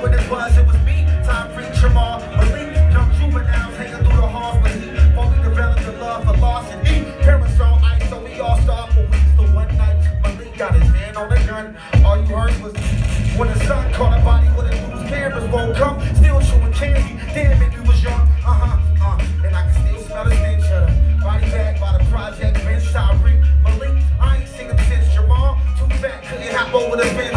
what it was, it was me. Time free Jamal, Malik, Young juveniles hanging through the halls with heat. fully developed the love for loss and eat. Parasol ice, so we all starved for weeks. the one night, Malik got his hand on a gun. All you heard was when the sun caught a body with it news cameras won't come. Still chewing candy. Damn it, we was young. Uh huh, uh. And I can still smell the stench of body bag by the project. Ben Shireen, Malik. I ain't singing since Jamal. Too fat, couldn't hop over the fence.